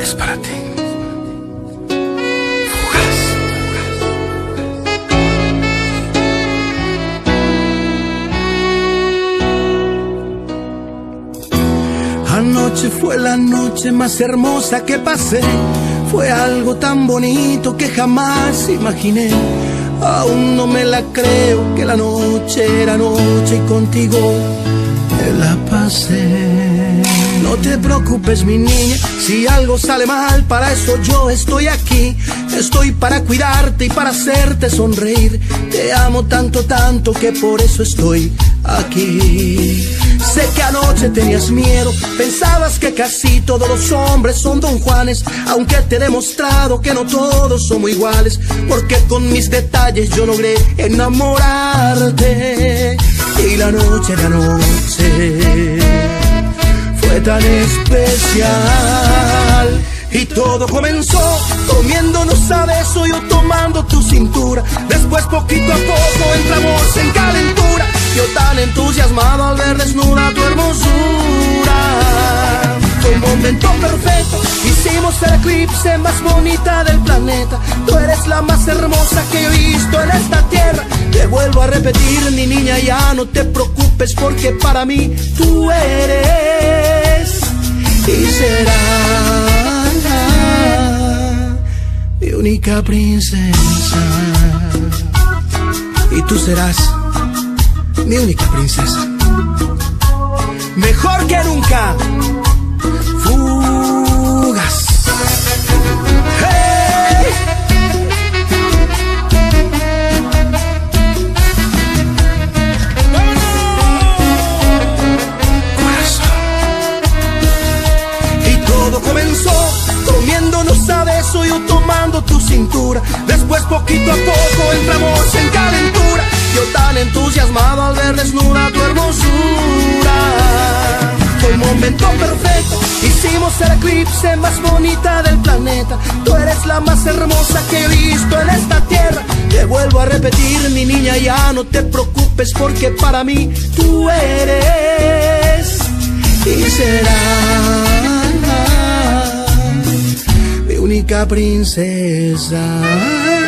es para ti. Anoche fue la noche más hermosa que pasé. Fue algo tan bonito que jamás imaginé. Aún no me la creo que la noche era noche y contigo me la pasé. No te preocupes, mi niña, si algo sale mal, para eso yo estoy aquí. Estoy para cuidarte y para hacerte sonreír. Te amo tanto, tanto que por eso estoy aquí. Sé que anoche tenías miedo, pensabas que casi todos los hombres son don Juanes, aunque te he demostrado que no todos somos iguales, porque con mis detalles yo logré enamorarte. Y la noche, noche tan especial. Y todo comenzó comiéndonos a beso, yo tomando tu cintura. Después poquito a poco entramos en calentura. Yo tan entusiasmado al ver desnuda tu hermosura. Fue un momento perfecto, hicimos el eclipse más bonita del planeta. Tú eres la más hermosa que he visto en esta tierra. Te vuelvo a repetir, mi niña, ya no te preocupes porque para mí tú eres y serás mi única princesa. Y tú serás mi única princesa. Mejor que nunca. Comenzó comiéndonos a beso yo tomando tu cintura. Después poquito a poco entramos en calentura. Yo tan entusiasmado al ver desnuda tu hermosura. Fue un momento perfecto, hicimos el eclipse más bonita del planeta. Tú eres la más hermosa que he visto en esta tierra. Te vuelvo a repetir, mi niña, ya no te preocupes porque para mí tú eres y serás única princesa.